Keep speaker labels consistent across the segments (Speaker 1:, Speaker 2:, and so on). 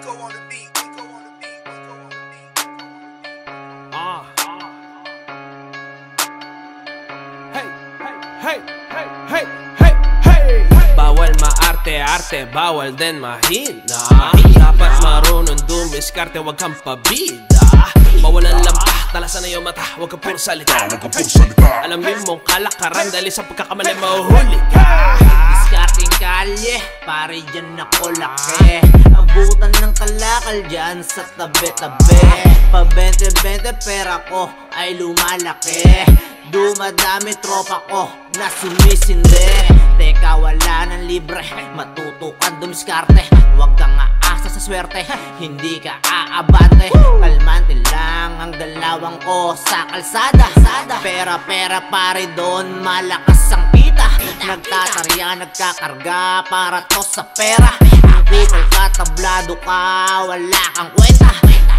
Speaker 1: Rico on the beat. Rico on the beat. Rico on the beat.
Speaker 2: Ah. Hey, hey, hey, hey, hey, hey, hey. Bawal maarte-arte, bawal din mahina Dapat marunong dumiskarte, wag kang pabida Bawal ang lampa, talasan na iyong mata, wag ka puro salita Alamin mong kalakaran dahil sa pagkakamali mahuhuli ka
Speaker 3: Discarding kalye, pare dyan ako laki. Abutan ng kalakal dyan sa tabi-tabi. Pa 20-20 pera ko ay lumalaki. Dumadami tropa ko na sumisindi. Teka wala ng libre, matuto ka dumiskarte Huwag kang aasa sa swerte, hindi ka aabante Kalmante lang ang dalawang ko sa kalsada. Pera-pera pare doon, malakas ang kita Nagtatarya, nagkakarga para to sa pera. Kupal ka, tablado ka, wala kang kwenta.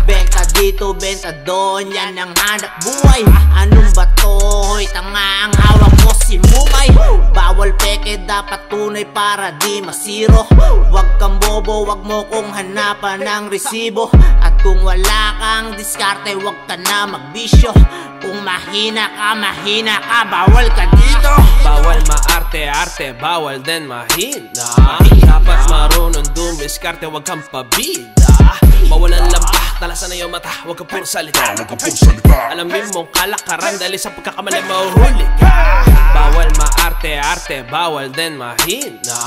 Speaker 3: Benta dito, benta doon, yan ang hanap buhay. Anong ba to? Hoy, tanga ang hawak mo si Mumay. Bawal peke, dapat tunay para di masiro. Huwag kang bobo, wag mo kong hanapan ng resibo. At kung wala kang diskarte, wag ka na magbisyo. Kung mahina ka, mahina ka, bawal ka dito.
Speaker 2: Bawal maarte-arte, bawal din mahina. Dapat marunong dumiskarte, wag kang pabida. Bawal ang lampa, talasan na iyong mata, wag ka puro salita. Alamin mong kalakaran dahil sa pagkakamali mahuhuli ka. Bawal maarte-arte, bawal din mahina.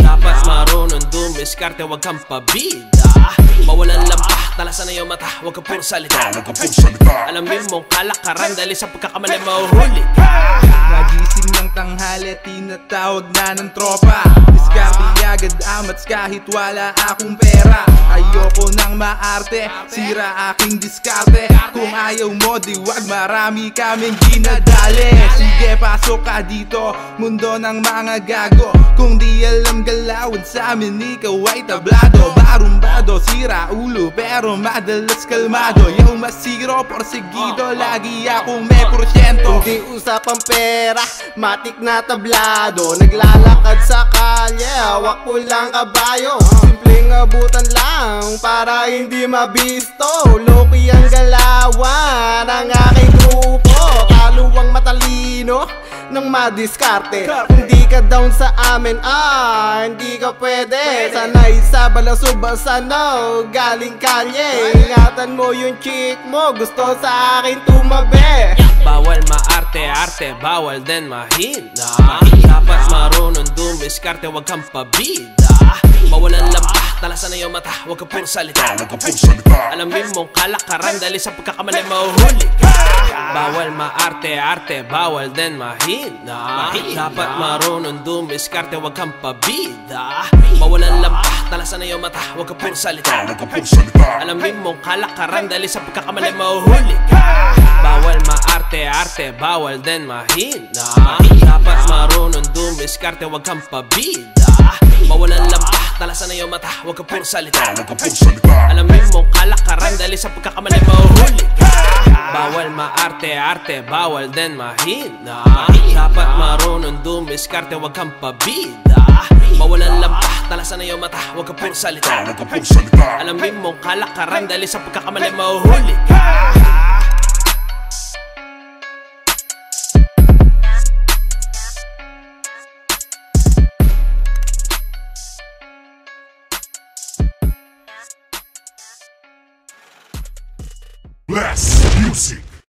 Speaker 2: Dapat marunong dumiskarte, wag kang pabida. Bawal ang lampa, talasan na iyong mata, wag ka puro salita. Alamin mong kalakaran dahil sa pagkakamali mahuhuli ka
Speaker 4: Nagising ng tanghali, tinatawag na ng tropa. Diskarte agad amats kahit wala akong pera. Ayoko nang maarte, sira aking diskarte. Kung ayaw mo, di wag marami kaming ginadali. Sige, pasok ka dito, mundo ng mga gago. Kung di alam galawin sa amin, ikaw ay tablado. Barumbado, sira ulo, pero madalas kalmado. Yung masiro, porsigido, lagi akong may porsyento.
Speaker 5: Hindi usapang pera, matik na tablado. Naglalakad sa kalye, hawak ko lang kabayo. Simpleng abutan lang para hindi mabisto. Loki ang galawan ng aking grupo. Kaluwang matalino ng madiskarte. Hindi ka down sa amin, ah, hindi ka pwede. Sanay sa balasubas, ano, galing kalye Ingatan mo yung chick mo, gusto sa akin tumabi.
Speaker 2: Bawal maarte-arte, bawal din mahina. Dapat marunong dumiskarte, wag kang pabida. Bawal ang lampa, talasan na iyong mata, wag ka puro salita. Alamin mong kalakaran dahil sa pagkakamali mahuhuli ka. Bawal maarte-arte, bawal din mahina. Dapat marunong dumiskarte, wag kang pabida. Bawal ang lampa, talasan na iyong mata, wag ka puro salita. Alamin mong kalakaran dahil sa pagkakamali mahuhuli ka Bawal maarte-arte, bawal din mahina. Dapat marunong dumiskarte, wag kang pabida. Bawal ang lampa, talasan na iyong mata, wag ka puro salita. Alamin mong kalakaran dahil sa pagkakamali mahuhuli. Ka Bawal maarte-arte, bawal din mahina. Dapat marunong dumiskarte, wag kang pabida. Bawal ang lampa, talasan na iyong mata, wag ka puro salita. Alamin mong kalakaran dahil sa pagkakamali mahuhuli
Speaker 6: Bless music!